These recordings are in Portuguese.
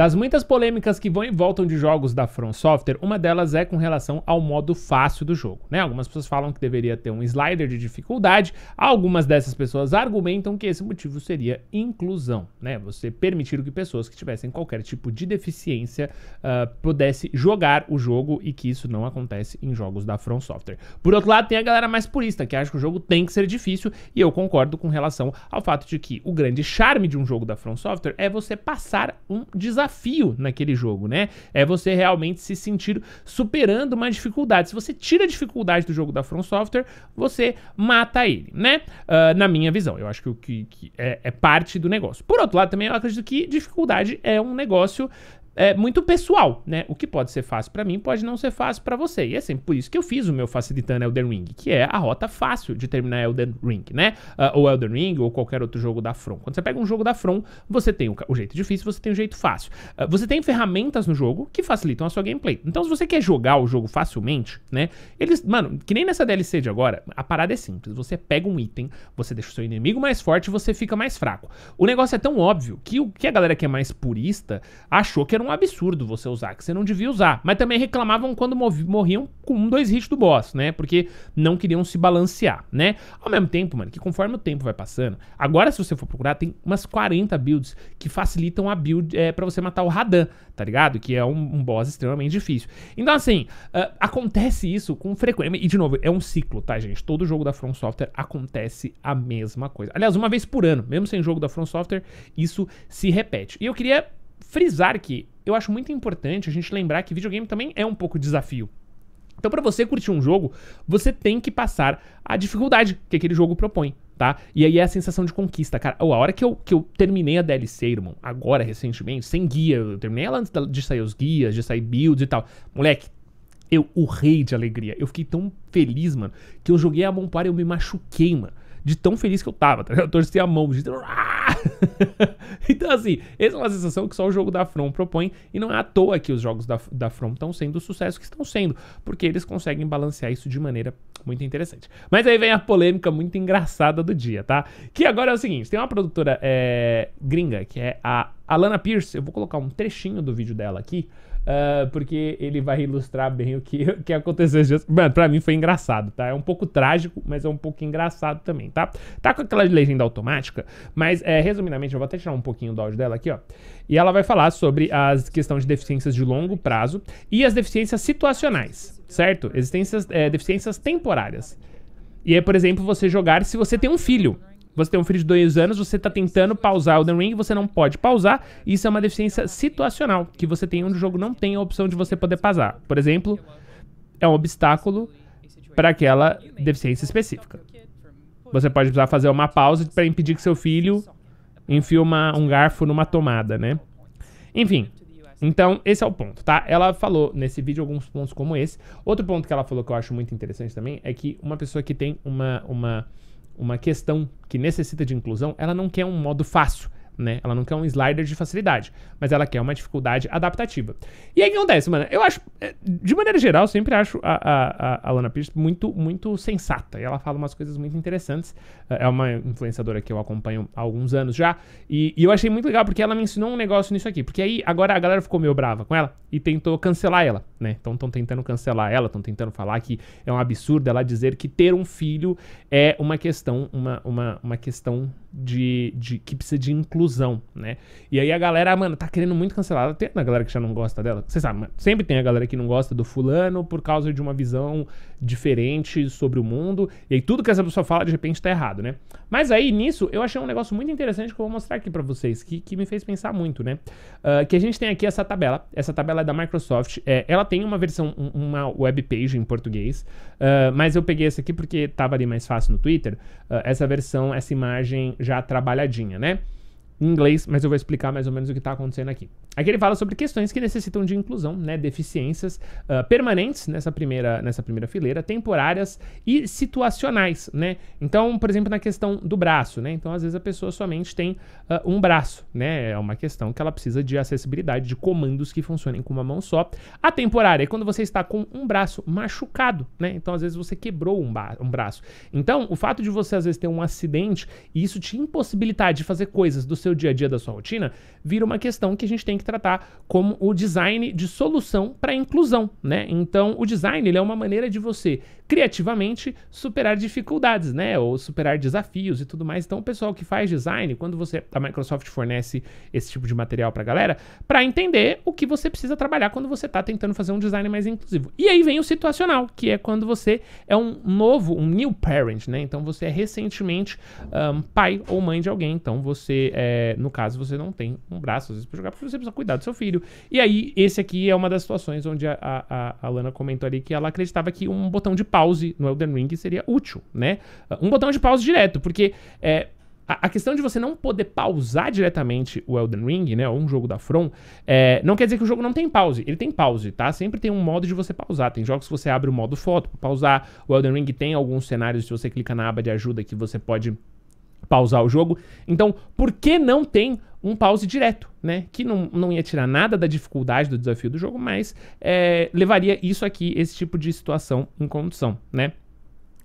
Das muitas polêmicas que vão e voltam de jogos da From Software, uma delas é com relação ao modo fácil do jogo, né? Algumas pessoas falam que deveria ter um slider de dificuldade, algumas dessas pessoas argumentam que esse motivo seria inclusão, né? Você permitir que pessoas que tivessem qualquer tipo de deficiência uh, pudesse jogar o jogo e que isso não acontece em jogos da From Software. Por outro lado, tem a galera mais purista, que acha que o jogo tem que ser difícil, e eu concordo com relação ao fato de que o grande charme de um jogo da From Software é você passar um desafio naquele jogo, né? É você realmente se sentir superando uma dificuldade. Se você tira a dificuldade do jogo da From Software, você mata ele, né? Uh, na minha visão, eu acho que, que, que é, é parte do negócio. Por outro lado, também eu acredito que dificuldade é um negócio é muito pessoal, né? O que pode ser fácil para mim pode não ser fácil para você. E é sempre por isso que eu fiz o meu facilitando Elden Ring, que é a rota fácil de terminar Elden Ring, né? Uh, ou Elden Ring ou qualquer outro jogo da From. Quando você pega um jogo da From, você tem o, o jeito difícil, você tem o jeito fácil. Uh, você tem ferramentas no jogo que facilitam a sua gameplay. Então, se você quer jogar o jogo facilmente, né? Eles, mano, que nem nessa DLC de agora, a parada é simples. Você pega um item, você deixa o seu inimigo mais forte você fica mais fraco. O negócio é tão óbvio que o que a galera que é mais purista achou que era um absurdo você usar, que você não devia usar. Mas também reclamavam quando morriam com um, dois hits do boss, né? Porque não queriam se balancear, né? Ao mesmo tempo, mano, que conforme o tempo vai passando, agora se você for procurar, tem umas 40 builds que facilitam a build é, para você matar o Radan, tá ligado? Que é um, um boss extremamente difícil. Então, assim, uh, acontece isso com frequência. E, de novo, é um ciclo, tá, gente? Todo jogo da From Software acontece a mesma coisa. Aliás, uma vez por ano, mesmo sem jogo da From Software, isso se repete. E eu queria frisar que eu acho muito importante a gente lembrar que videogame também é um pouco desafio. Então, para você curtir um jogo, você tem que passar a dificuldade que aquele jogo propõe, tá? E aí é a sensação de conquista, cara. Oh, a hora que eu, que eu terminei a DLC, irmão, agora, recentemente, sem guia, eu terminei ela antes de sair os guias, de sair builds e tal. Moleque, eu urrei de alegria. Eu fiquei tão feliz, mano, que eu joguei a mão para e eu me machuquei, mano de tão feliz que eu tava, tá? Eu torci a mão, de... então, assim, essa é uma sensação que só o jogo da From propõe, e não é à toa que os jogos da, da From estão sendo o sucesso que estão sendo, porque eles conseguem balancear isso de maneira muito interessante. Mas aí vem a polêmica muito engraçada do dia, tá? Que agora é o seguinte: tem uma produtora é, gringa, que é a Alana Pierce, eu vou colocar um trechinho do vídeo dela aqui. Uh, porque ele vai ilustrar bem o que, o que aconteceu. Mano, pra mim foi engraçado, tá? É um pouco trágico, mas é um pouco engraçado também, tá? Tá com aquela legenda automática, mas é, resumidamente, eu vou até tirar um pouquinho do áudio dela aqui, ó. E ela vai falar sobre as questões de deficiências de longo prazo e as deficiências situacionais, certo? Existências, é, deficiências temporárias. E é, por exemplo, você jogar se você tem um filho. Você tem um filho de dois anos, você está tentando pausar o The Ring, você não pode pausar. Isso é uma deficiência situacional que você tem onde o jogo não tem a opção de você poder pausar. Por exemplo, é um obstáculo para aquela deficiência específica. Você pode precisar fazer uma pausa para impedir que seu filho enfie uma, um garfo numa tomada, né? Enfim, então, esse é o ponto, tá? Ela falou nesse vídeo alguns pontos como esse. Outro ponto que ela falou que eu acho muito interessante também é que uma pessoa que tem uma, uma uma questão que necessita de inclusão, ela não quer um modo fácil né? Ela não quer um slider de facilidade, mas ela quer uma dificuldade adaptativa. E aí o que acontece, mano? Eu acho, é, de maneira geral, sempre acho a, a, a Lana Pierce muito, muito sensata. E ela fala umas coisas muito interessantes. É, é uma influenciadora que eu acompanho há alguns anos já. E, e eu achei muito legal porque ela me ensinou um negócio nisso aqui. Porque aí agora a galera ficou meio brava com ela e tentou cancelar ela, né? Então estão tentando cancelar ela, estão tentando falar que é um absurdo ela dizer que ter um filho é uma questão, uma, uma, uma questão de, de que precisa de inclusão, né? E aí a galera, mano, tá querendo muito cancelar. Tem a galera que já não gosta dela. Você sabe, mano, sempre tem a galera que não gosta do fulano por causa de uma visão diferente sobre o mundo. E aí tudo que essa pessoa fala, de repente, tá errado, né? Mas aí, nisso, eu achei um negócio muito interessante que eu vou mostrar aqui para vocês, que, que me fez pensar muito, né? Uh, que a gente tem aqui essa tabela. Essa tabela é da Microsoft. É, ela tem uma versão, uma web page em português. Uh, mas eu peguei essa aqui porque tava ali mais fácil no Twitter. Uh, essa versão, essa imagem já trabalhadinha, né? Em inglês, mas eu vou explicar mais ou menos o que está acontecendo aqui. Aqui ele fala sobre questões que necessitam de inclusão, né, deficiências uh, permanentes nessa primeira, nessa primeira fileira, temporárias e situacionais, né? Então, por exemplo, na questão do braço, né? Então, às vezes a pessoa somente tem uh, um braço, né? É uma questão que ela precisa de acessibilidade, de comandos que funcionem com uma mão só. A temporária é quando você está com um braço machucado, né? Então, às vezes você quebrou um, um braço. Então, o fato de você às vezes ter um acidente e isso te impossibilitar de fazer coisas do seu seu dia a dia, da sua rotina, vira uma questão que a gente tem que tratar como o design de solução para inclusão, né? Então, o design ele é uma maneira de você criativamente superar dificuldades, né? Ou superar desafios e tudo mais. Então, o pessoal que faz design, quando você a Microsoft fornece esse tipo de material para a galera, para entender o que você precisa trabalhar quando você está tentando fazer um design mais inclusivo. E aí vem o situacional, que é quando você é um novo, um new parent, né? Então, você é recentemente um, pai ou mãe de alguém. Então, você, é, no caso, você não tem um braço às vezes para jogar porque você precisa cuidar do seu filho. E aí, esse aqui é uma das situações onde a, a, a Lana comentou ali que ela acreditava que um botão de pause no Elden Ring seria útil, né? Um botão de pause direto, porque é, a, questão de você não poder pausar diretamente o Elden Ring, né, ou um jogo da From, é, não quer dizer que o jogo não tem pause. Ele tem pause, tá? Sempre tem um modo de você pausar. Tem jogos que você abre o modo foto para pausar. O Elden Ring tem alguns cenários, se você clica na aba de ajuda, que você pode pausar o jogo. Então, por que não tem um pause direto, né? Que não, não ia tirar nada da dificuldade do desafio do jogo, mas é, levaria isso aqui, esse tipo de situação em condução, né?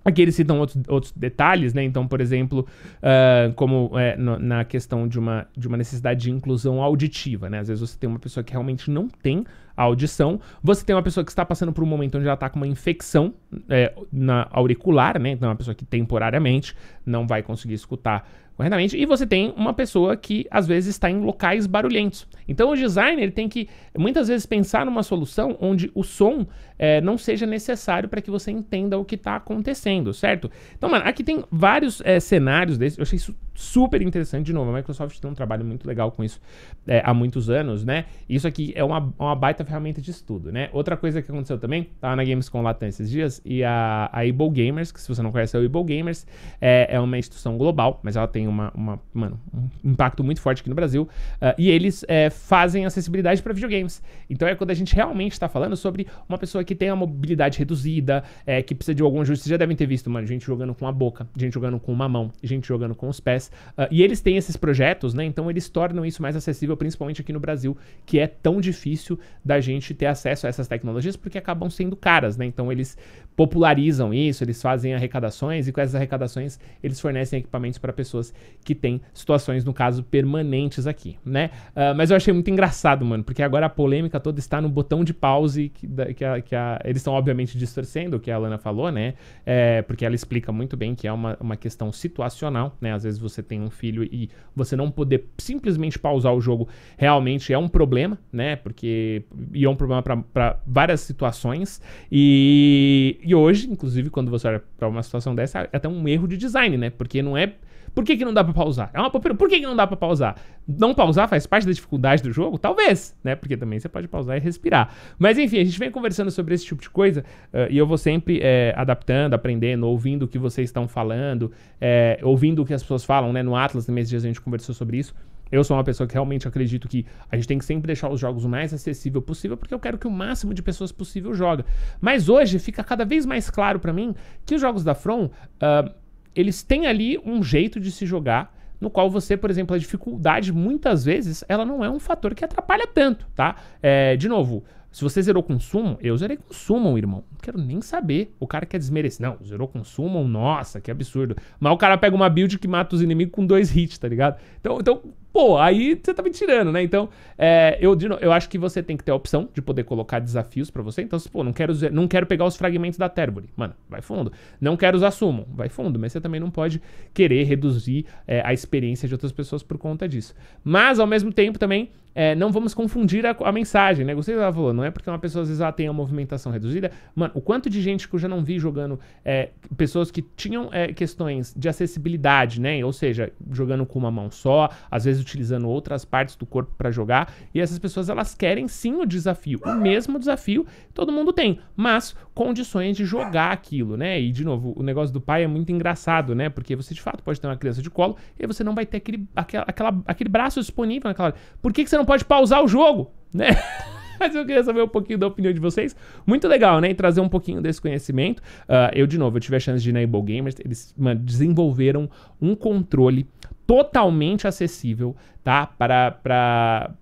Aqui eles citam outros, outros detalhes, né? Então, por exemplo, uh, como é, no, na questão de uma, de uma necessidade de inclusão auditiva, né? Às vezes você tem uma pessoa que realmente não tem audição, você tem uma pessoa que está passando por um momento onde ela está com uma infecção é, na auricular, né? Então, é uma pessoa que temporariamente não vai conseguir escutar corretamente. E você tem uma pessoa que às vezes está em locais barulhentos. Então o designer tem que muitas vezes pensar numa solução onde o som é, não seja necessário para que você entenda o que está acontecendo, certo? Então, mano, aqui tem vários é, cenários desses. Eu achei isso super interessante. De novo, a Microsoft tem um trabalho muito legal com isso é, há muitos anos, né? Isso aqui é uma, uma baita ferramenta de estudo, né? Outra coisa que aconteceu também, tava na Gamescom lá esses dias, e a, a Able Gamers, que se você não conhece a Able Gamers, é, é uma instituição global, mas ela tem uma, uma mano, um impacto muito forte aqui no Brasil, uh, e eles é, fazem acessibilidade para videogames. Então é quando a gente realmente está falando sobre uma pessoa que tem a mobilidade reduzida, é, que precisa de algum ajuste. Vocês já devem ter visto, mano, gente jogando com a boca, gente jogando com uma mão, gente jogando com os pés. Uh, e eles têm esses projetos, né? Então eles tornam isso mais acessível, principalmente aqui no Brasil, que é tão difícil da gente ter acesso a essas tecnologias porque acabam sendo caras, né? Então eles popularizam isso, eles fazem arrecadações e com essas arrecadações eles fornecem equipamentos para pessoas que têm situações, no caso, permanentes aqui, né? Uh, mas eu achei muito engraçado, mano, porque agora a polêmica toda está no botão de pause que, que, a, que a, eles estão obviamente distorcendo o que a Lana falou, né? É, porque ela explica muito bem que é uma, uma questão situacional, né? Às vezes você tem um filho e você não poder simplesmente pausar o jogo realmente é um problema, né? Porque e é um problema para várias situações e e hoje, inclusive, quando você olha para uma situação dessa, é até um erro de design, né? Porque não é. Por que, que não dá para pausar? É uma por que, que não dá para pausar? Não pausar faz parte da dificuldade do jogo? Talvez, né? Porque também você pode pausar e respirar. Mas enfim, a gente vem conversando sobre esse tipo de coisa uh, e eu vou sempre é, adaptando, aprendendo, ouvindo o que vocês estão falando, é, ouvindo o que as pessoas falam, né? No Atlas, no mês de dias a gente conversou sobre isso. Eu sou uma pessoa que realmente acredito que a gente tem que sempre deixar os jogos o mais acessível possível, porque eu quero que o máximo de pessoas possível joga. Mas hoje fica cada vez mais claro para mim que os jogos da From, uh, eles têm ali um jeito de se jogar, no qual você, por exemplo, a dificuldade, muitas vezes, ela não é um fator que atrapalha tanto, tá? É, de novo, se você zerou com Summon, eu zerei com Summon, irmão. Não quero nem saber. O cara quer desmerecer. Não, zerou com Summon, nossa, que absurdo. Mas o cara pega uma build que mata os inimigos com dois hits, tá ligado? Então, então pô, aí você tá me tirando, né? Então, é, eu, eu acho que você tem que ter a opção de poder colocar desafios para você. Então, pô, não quero, não quero pegar os fragmentos da Terbury. Mano, vai fundo. Não quero usar Summon. Vai fundo. Mas você também não pode querer reduzir é, a experiência de outras pessoas por conta disso. Mas, ao mesmo tempo, também, é, não vamos confundir a, a mensagem, né? Que ela falou. Não é porque uma pessoa, às vezes, ela tem a movimentação reduzida. Mano, o quanto de gente que eu já não vi jogando, é, pessoas que tinham é, questões de acessibilidade, né? Ou seja, jogando com uma mão só, às vezes utilizando outras partes do corpo para jogar. E essas pessoas elas querem sim o desafio, o mesmo desafio todo mundo tem, mas condições de jogar aquilo, né? E de novo, o negócio do pai é muito engraçado, né? Porque você de fato pode ter uma criança de colo e você não vai ter aquele, aquela, aquela aquele braço disponível naquela hora. Por que, que você não pode pausar o jogo, né? Mas eu queria saber um pouquinho da opinião de vocês. Muito legal, né? E trazer um pouquinho desse conhecimento. Uh, eu, de novo, eu tive a chance de ir na Able Gamers. Eles mano, desenvolveram um controle totalmente acessível, tá? Para, para,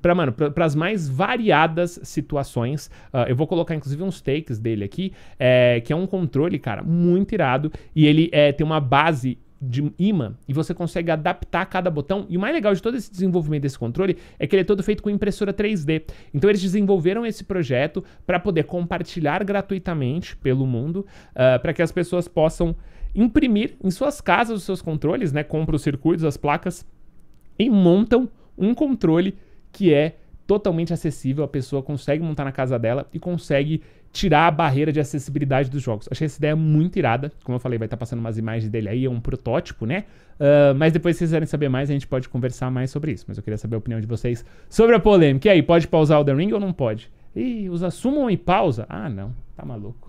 para mano, para as mais variadas situações. Uh, eu vou colocar inclusive uns takes dele aqui, é, que é um controle, cara, muito irado e ele é, tem uma base de imã e você consegue adaptar cada botão. E o mais legal de todo esse desenvolvimento desse controle é que ele é todo feito com impressora 3D. Então eles desenvolveram esse projeto para poder compartilhar gratuitamente pelo mundo, uh, para que as pessoas possam imprimir em suas casas os seus controles, né? Compram os circuitos, as placas e montam um controle que é totalmente acessível, a pessoa consegue montar na casa dela e consegue tirar a barreira de acessibilidade dos jogos. Achei essa ideia muito irada. Como eu falei, vai estar tá passando umas imagens dele aí, é um protótipo, né? Uh, mas depois, se vocês quiserem saber mais, a gente pode conversar mais sobre isso. Mas eu queria saber a opinião de vocês sobre a polêmica. E aí, pode pausar o The Ring ou não pode? Ih, usa Summon e pausa? Ah, não. Tá maluco.